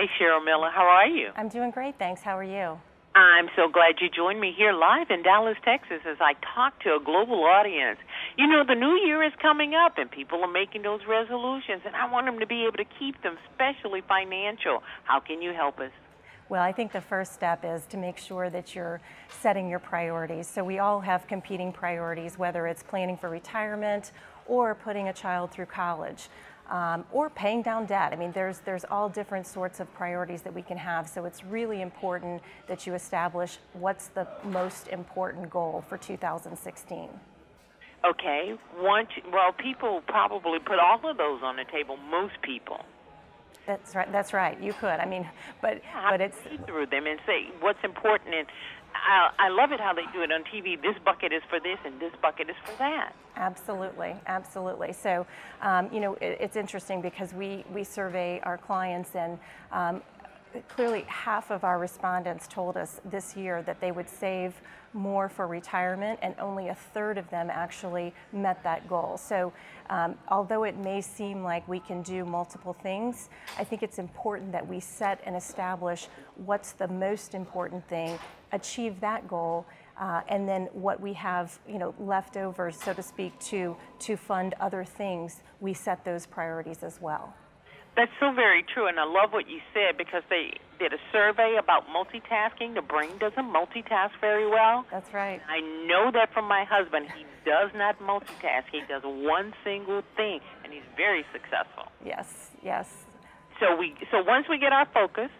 Hi, Sharon Miller. How are you? I'm doing great, thanks. How are you? I'm so glad you joined me here live in Dallas, Texas, as I talk to a global audience. You know, the new year is coming up, and people are making those resolutions, and I want them to be able to keep them, especially financial. How can you help us? Well, I think the first step is to make sure that you're setting your priorities. So we all have competing priorities, whether it's planning for retirement or putting a child through college. Um, or paying down debt. I mean, there's there's all different sorts of priorities that we can have. So it's really important that you establish what's the most important goal for 2016. Okay. Once, well, people probably put all of those on the table. Most people. That's right. That's right. You could. I mean, but yeah, but it's through them and say what's important. And I, love it how they do it on TV. This bucket is for this, and this bucket is for that. Absolutely, absolutely. So, um, you know, it, it's interesting because we we survey our clients and. Um, clearly half of our respondents told us this year that they would save more for retirement and only a third of them actually met that goal. So um, although it may seem like we can do multiple things, I think it's important that we set and establish what's the most important thing, achieve that goal, uh, and then what we have, you know, left over, so to speak, to to fund other things, we set those priorities as well. That's so very true, and I love what you said because they did a survey about multitasking. The brain doesn't multitask very well. That's right. I know that from my husband. He does not multitask. He does one single thing, and he's very successful. Yes, yes. So we, so once we get our focus,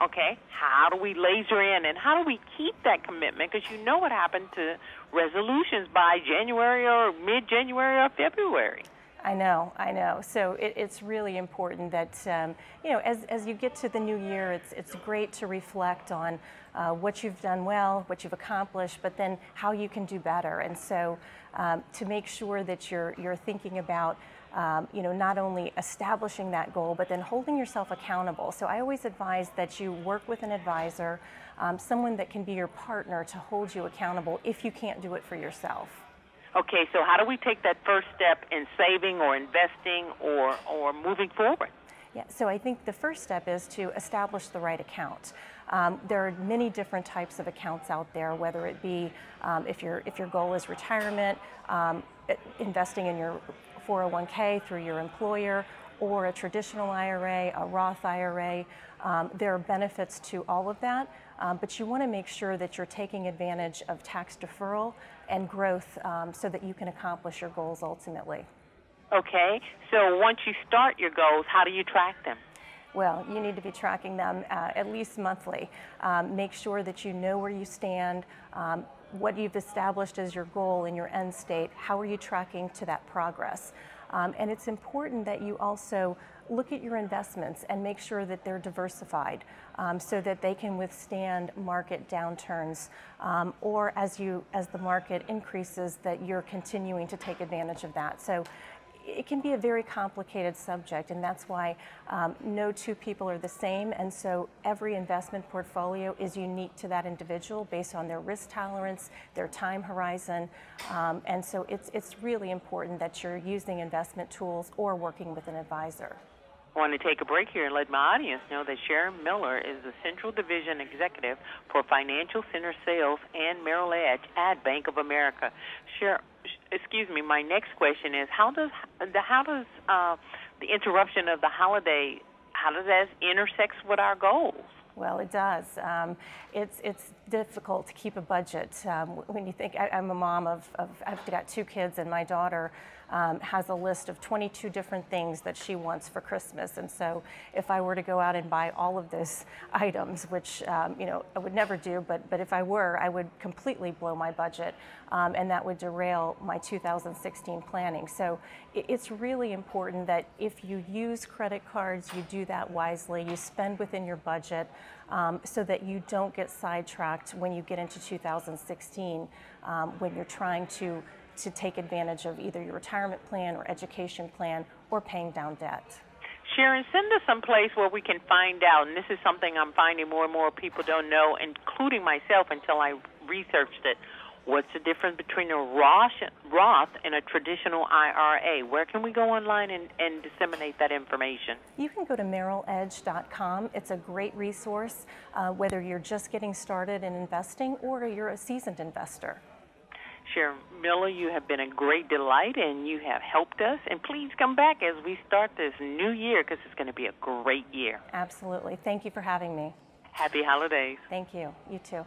okay, how do we laser in, and how do we keep that commitment? Because you know what happened to resolutions by January or mid-January or February. I know, I know. So it, it's really important that, um, you know, as, as you get to the new year, it's, it's great to reflect on uh, what you've done well, what you've accomplished, but then how you can do better. And so um, to make sure that you're, you're thinking about, um, you know, not only establishing that goal, but then holding yourself accountable. So I always advise that you work with an advisor, um, someone that can be your partner to hold you accountable if you can't do it for yourself. Okay, so how do we take that first step in saving or investing or, or moving forward? Yeah, so I think the first step is to establish the right account. Um, there are many different types of accounts out there, whether it be um, if, your, if your goal is retirement, um, investing in your 401k through your employer, or a traditional IRA, a Roth IRA. Um, there are benefits to all of that, um, but you want to make sure that you're taking advantage of tax deferral and growth um, so that you can accomplish your goals ultimately. Okay, so once you start your goals, how do you track them? Well, you need to be tracking them uh, at least monthly. Um, make sure that you know where you stand, um, what you've established as your goal in your end state, how are you tracking to that progress. Um, and it's important that you also look at your investments and make sure that they're diversified um, so that they can withstand market downturns um, or as you as the market increases that you're continuing to take advantage of that. So it can be a very complicated subject, and that's why um, no two people are the same. And so every investment portfolio is unique to that individual based on their risk tolerance, their time horizon. Um, and so it's, it's really important that you're using investment tools or working with an advisor. I want to take a break here and let my audience know that Sharon Miller is the Central Division Executive for Financial Center Sales and Merrill Edge at Bank of America. Sharon, excuse me. My next question is how does the how does uh, the interruption of the holiday how does that intersect with our goals? Well, it does. Um, it's it's difficult to keep a budget um, when you think I, am a mom of, of I've got two kids and my daughter um, has a list of 22 different things that she wants for Christmas. And so if I were to go out and buy all of those items, which um, you know I would never do, but but if I were, I would completely blow my budget, um, and that would derail my 2016 planning. So it, it's really important that if you use credit cards, you do that wisely. You spend within your budget. Um, so that you don't get sidetracked when you get into 2016 um, when you're trying to to take advantage of either your retirement plan or education plan or paying down debt. Sharon, send us some place where we can find out, and this is something I'm finding more and more people don't know, including myself until I researched it. What's the difference between a Roth, Roth and a traditional IRA? Where can we go online and, and disseminate that information? You can go to merrilledge.com. It's a great resource, uh, whether you're just getting started in investing or you're a seasoned investor. Sharon Miller, you have been a great delight and you have helped us. And please come back as we start this new year because it's going to be a great year. Absolutely. Thank you for having me. Happy holidays. Thank you. You too.